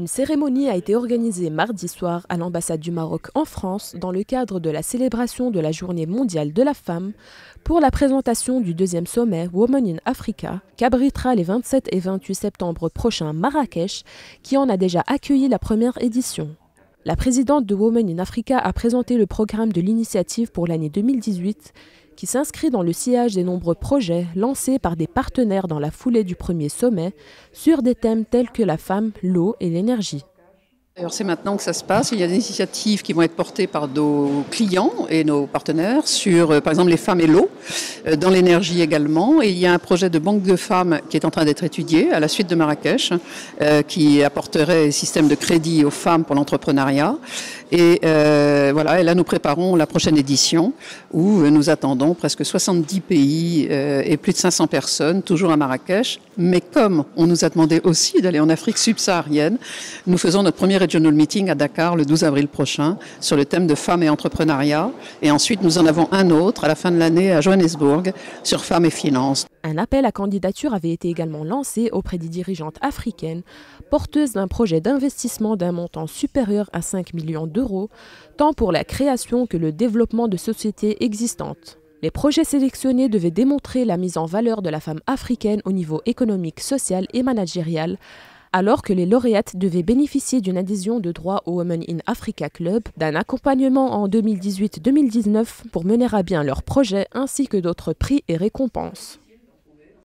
Une cérémonie a été organisée mardi soir à l'ambassade du Maroc en France dans le cadre de la célébration de la Journée mondiale de la femme pour la présentation du deuxième sommet Women in Africa qui abritera les 27 et 28 septembre prochains Marrakech qui en a déjà accueilli la première édition. La présidente de Women in Africa a présenté le programme de l'initiative pour l'année 2018 qui s'inscrit dans le sillage des nombreux projets lancés par des partenaires dans la foulée du premier sommet sur des thèmes tels que la femme, l'eau et l'énergie. C'est maintenant que ça se passe. Il y a des initiatives qui vont être portées par nos clients et nos partenaires sur, euh, par exemple, les femmes et l'eau, euh, dans l'énergie également. Et il y a un projet de banque de femmes qui est en train d'être étudié à la suite de Marrakech, euh, qui apporterait un système de crédit aux femmes pour l'entrepreneuriat. Et voilà, et là nous préparons la prochaine édition où nous attendons presque 70 pays et plus de 500 personnes, toujours à Marrakech. Mais comme on nous a demandé aussi d'aller en Afrique subsaharienne, nous faisons notre première Regional Meeting à Dakar le 12 avril prochain sur le thème de femmes et entrepreneuriat. Et ensuite, nous en avons un autre à la fin de l'année à Johannesburg sur femmes et finances. Un appel à candidature avait été également lancé auprès des dirigeantes africaines porteuses d'un projet d'investissement d'un montant supérieur à 5 millions d'euros, tant pour la création que le développement de sociétés existantes. Les projets sélectionnés devaient démontrer la mise en valeur de la femme africaine au niveau économique, social et managérial alors que les lauréates devaient bénéficier d'une adhésion de droit au Women in Africa Club, d'un accompagnement en 2018-2019 pour mener à bien leurs projets ainsi que d'autres prix et récompenses.